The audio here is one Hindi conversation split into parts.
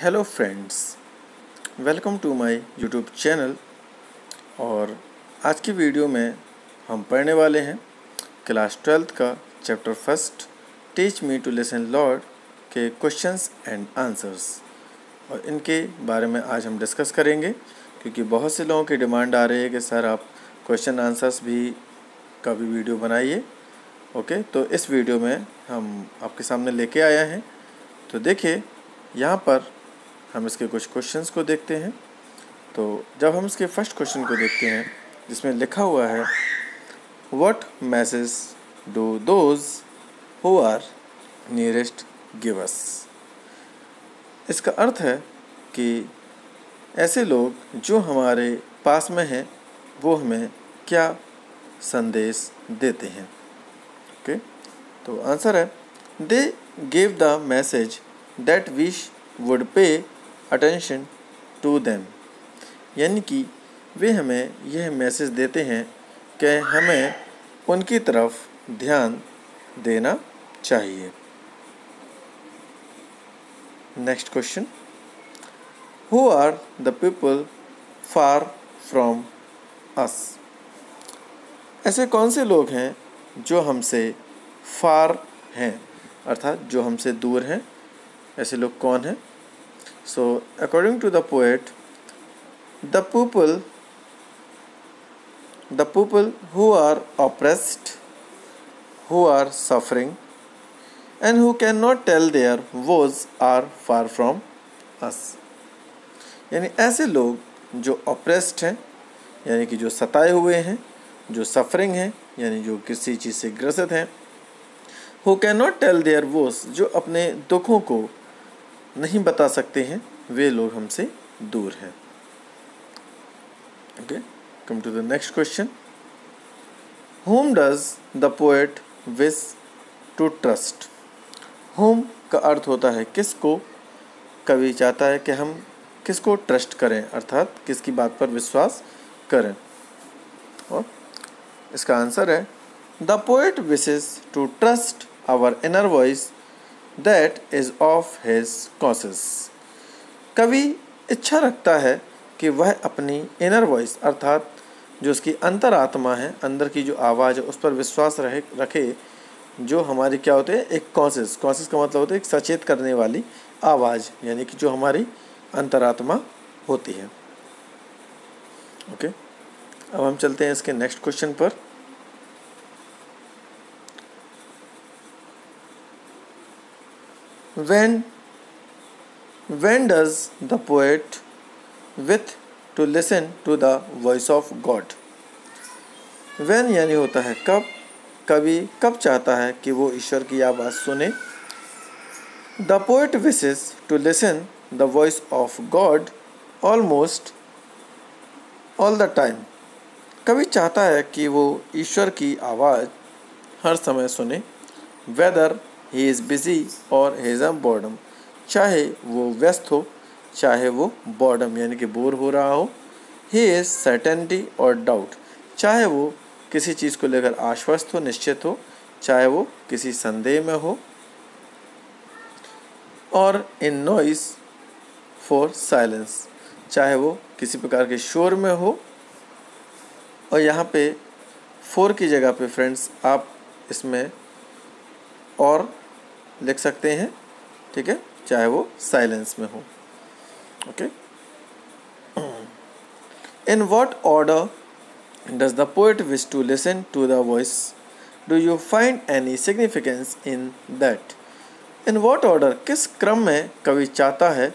Hello friends welcome to my YouTube channel और आज की वीडियो में हम पढ़ने वाले हैं क्लास ट्वेल्थ का chapter first teach me to listen Lord के क्वेश्चंस एंड आंसर्स और इनके बारे में आज हम डिस्कस करेंगे, क्योंकि बहुत से लोगों की डिमांड आ रही है कि सर आप क्वेश्चन आंसर्स भी का भी वीडियो बनाइए। ओके तो इस वीडियो में हम आपके सामने लेके आया हैं। तो देखिए, यहाँ पर हम इसके कुछ क्वेश्चंस को देखते हैं। तो जब हम इसके फ़र्स्ट क्वेश्चन को देखते हैं, जिसमें लिखा हुआ है what message do those who are nearest give us इसका अर्थ है कि ऐसे लोग जो हमारे पास में हैं, वो हमें क्या संदेश देते हैं? ओके तो आंसर है they give the message that we would pay attention to them यानी कि वे हमें यह मैसेज देते हैं कि हमें उनकी तरफ़ ध्यान देना चाहिए। Next question who are the people far from us ऐसे कौन से लोग हैं जो हमसे फार हैं? अर्थात जो हमसे दूर हैं। ऐसे लोग कौन हैं? According to the poet the people the people who are oppressed who are suffering and who can not tell their woes are far from us यानी ऐसे लोग जो ऑप्रेस्ड हैं, यानी कि जो सताए हुए हैं, जो सफरिंग हैं, यानी जो किसी चीज़ से ग्रसित हैं who can not tell their woes जो अपने दुखों को नहीं बता सकते हैं, वे लोग हमसे दूर हैं। Okay come to the next question how does the poet wish to trust how का अर्थ होता है किसको कवि चाहता है कि हम किसको ट्रस्ट करें, अर्थात किसकी बात पर विश्वास करें? और इसका आंसर है the poet wishes to trust our inner voice that is of his causes कवि इच्छा रखता है कि वह अपनी इनर वॉइस अर्थात जो उसकी अंतरात्मा है, अंदर की जो आवाज़ है, उस पर विश्वास रहे, रखे, जो हमारी क्या होते हैं, एक कॉन्सियस कॉन्सियस का मतलब होता है एक सचेत करने वाली आवाज़, यानी कि जो हमारी अंतरात्मा होती है. ओके अब हम चलते हैं इसके नेक्स्ट क्वेश्चन पर. When when does the poet with to listen to the voice of god? When यानी होता है कब? कवि कब चाहता है कि वो ईश्वर की आवाज़ सुने? The poet wishes to listen the voice of God almost all the time कवि चाहता है कि वो ईश्वर की आवाज़ हर समय सुने? वेदर ही इज़ बिज़ी और हेज़ अ बॉर्डम चाहे वो व्यस्त हो, चाहे वो बॉर्डम यानी कि बोर हो रहा हो ही इज़ सर्टेनिटी और डाउट चाहे वो किसी चीज़ को लेकर आश्वस्त हो, निश्चित हो, चाहे वो किसी संदेह में हो और इन नॉइस फॉर साइलेंस चाहे वो किसी प्रकार के शोर में हो, और यहाँ पे फोर की जगह पे फ्रेंड्स आप इसमें और लिख सकते हैं, ठीक है, चाहे वो साइलेंस में हो okay in what order does the poet wish to listen to the voice do you find any significance in that in what order किस क्रम में कवि चाहता है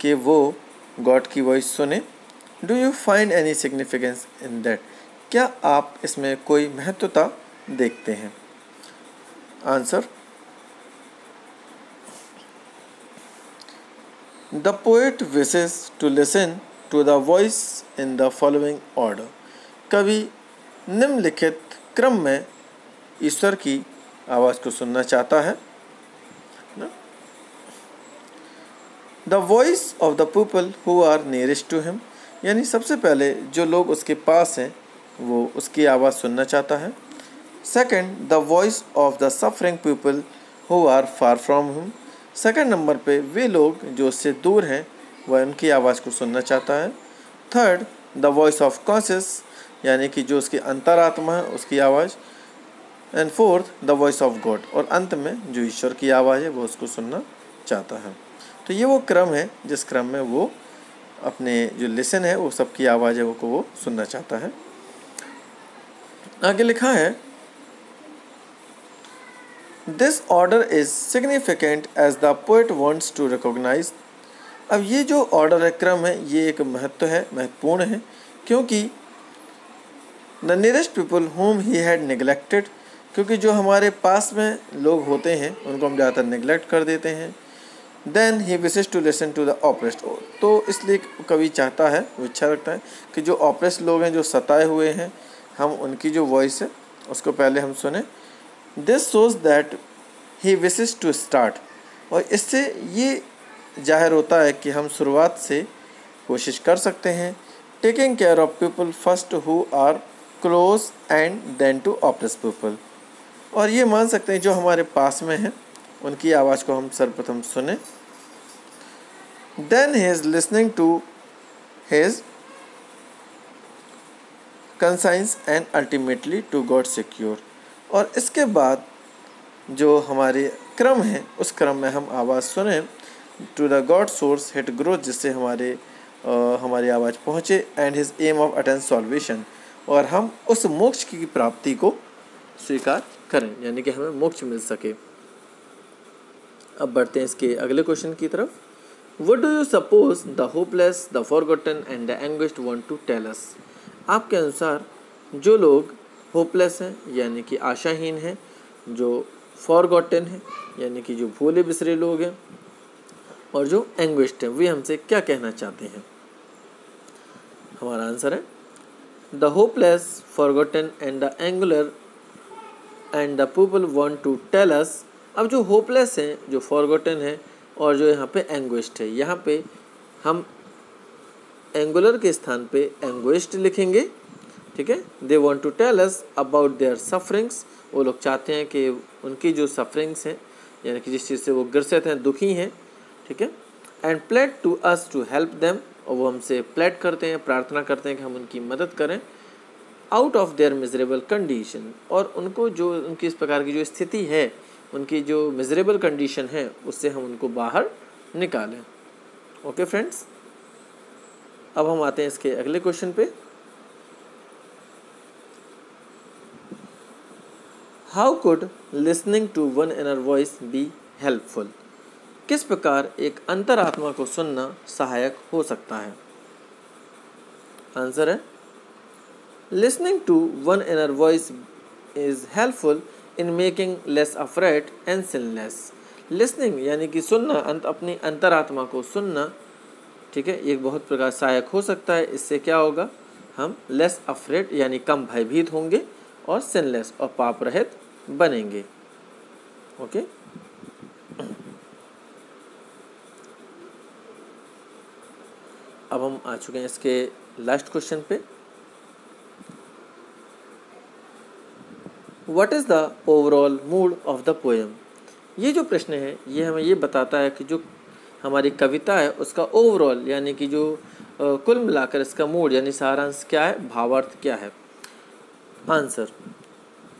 कि वो गॉड की वॉइस सुने? Do you find any significance in that क्या आप इसमें कोई महत्वता देखते हैं? Answer The poet wishes to listen to the voice in the following order. कवि निम्नलिखित क्रम में ईश्वर की आवाज़ को सुनना चाहता है। The voice of the people who are nearest to him यानी सबसे पहले जो लोग उसके पास हैं, वो उसकी आवाज़ सुनना चाहता है। Second the voice of the suffering people who are far from him second number पे वे लोग जो उससे दूर हैं, वह उनकी आवाज़ को सुनना चाहता है। Third the voice of conscious यानी कि जो उसकी अंतरात्मा है, उसकी आवाज़। And fourth the voice of God और अंत में जो ईश्वर की आवाज़ है, वो उसको सुनना चाहता है। तो ये वो क्रम है, जिस क्रम में वो अपने जो लिसन है, वो सबकी आवाज़ है, वो को वो सुनना चाहता है। आगे लिखा है this order is significant as the poet wants to recognise अब ये जो ऑर्डर है, क्रम है, ये एक महत्व है, महत्वपूर्ण है, क्योंकि the nearest people whom he had neglected क्योंकि जो हमारे पास में लोग होते हैं, उनको हम ज़्यादातर निगलेक्ट कर देते हैं। Then he wishes to listen to the oppressed तो इसलिए कवि चाहता है, वो इच्छा रखता है कि जो ऑपरेस्ट लोग हैं, जो सताए हुए हैं, हम उनकी जो वॉइस है, उसको पहले हम सुने। This shows that he wishes to start और इससे ये ज़ाहिर होता है कि हम शुरुआत से कोशिश कर सकते हैं। Taking care of people first who are close and then to oppressed people और ये मान सकते हैं जो हमारे पास में हैं, उनकी आवाज़ को हम सर्वप्रथम सुने। Then he is listening to his conscience and ultimately to God secure और इसके बाद जो हमारे क्रम है उस क्रम में हम आवाज़ सुने। To the God source hit growth जिससे हमारे आ, हमारी आवाज़ पहुँचे and his aim of attend salvation और हम उस मोक्ष की प्राप्ति को स्वीकार करें यानी कि हमें मोक्ष मिल सके। अब बढ़ते हैं इसके अगले क्वेश्चन की तरफ़। What do you suppose the hopeless the forgotten and the anguished want to tell us आपके अनुसार जो लोग होपलेस हैं, यानी कि आशाहीन हैं, जो फॉरगॉटन हैं, यानी कि जो भूले बिसरे लोग हैं, और जो एंग्विस्ट हैं, वे हमसे क्या कहना चाहते हैं? हमारा आंसर है the hopeless forgotten and the angular and the people want to tell us अब जो होपलेस हैं, जो फॉरगॉटन है, और जो यहाँ पे एंग्विस्ट है, यहाँ पे हम एंगुलर के स्थान पे एंग्विस्ट लिखेंगे ठीक है? They want to tell us about their sufferings वो लोग चाहते हैं कि उनकी जो सफरिंग्स हैं यानी कि जिस चीज़ से वो ग्रसित हैं दुखी हैं ठीक है? And plead to us to help them और वो हमसे प्लेट करते हैं प्रार्थना करते हैं कि हम उनकी मदद करें out of their miserable condition और उनको जो उनकी इस प्रकार की जो स्थिति है उनकी जो मिजरेबल कंडीशन है उससे हम उनको बाहर निकालें। ओके okay, फ्रेंड्स अब हम आते हैं इसके अगले क्वेश्चन पे। How could listening to one inner voice be helpful किस प्रकार एक अंतरात्मा को सुनना सहायक हो सकता है? आंसर है listening to one inner voice is helpful in making less afraid and sinless listening यानी कि सुनना, अंत, अपनी अंतरात्मा को सुनना, ठीक है? एक बहुत प्रकार सहायक हो सकता है। इससे क्या होगा? हम लेस अफ्रेड यानी कम भयभीत होंगे और सिनलेस और पाप रहित बनेंगे। ओके? अब हम आ चुके हैं इसके लास्ट क्वेश्चन पे। What is the overall mood of the poem ये जो प्रश्न है, ये हमें ये बताता है कि जो हमारी कविता है, उसका ओवरऑल यानी कि जो कुल मिलाकर इसका मूड यानी सारांश क्या है, भावार्थ क्या है? Answer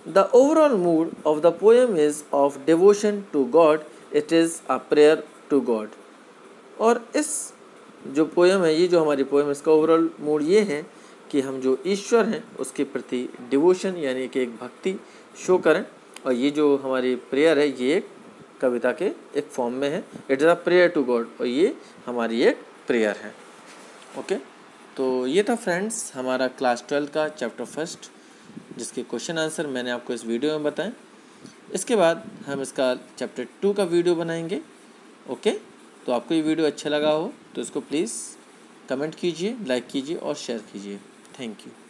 the overall mood of the poem is of devotion to God it is a prayer to God और इस जो पोएम है, ये जो हमारी पोएम है, इसका ओवरऑल मूड ये है कि हम जो ईश्वर हैं, उसके प्रति डिवोशन यानी कि एक भक्ति शो करें। और ये जो हमारी प्रेयर है, ये एक कविता के एक फॉर्म में है। It is a prayer to God और ये हमारी एक प्रेयर है। ओके तो ये था फ्रेंड्स हमारा क्लास ट्वेल्थ का चैप्टर फ़र्स्ट जिसके क्वेश्चन आंसर मैंने आपको इस वीडियो में बताएँ। इसके बाद हम इसका चैप्टर टू का वीडियो बनाएँगे ओके तो आपको ये वीडियो अच्छा लगा हो तो इसको प्लीज़ कमेंट कीजिए लाइक कीजिए और शेयर कीजिए। Thank you